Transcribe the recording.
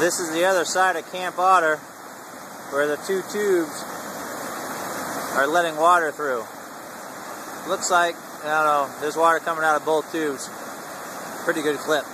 This is the other side of Camp Otter where the two tubes are letting water through. Looks like, I don't know, there's water coming out of both tubes. Pretty good clip.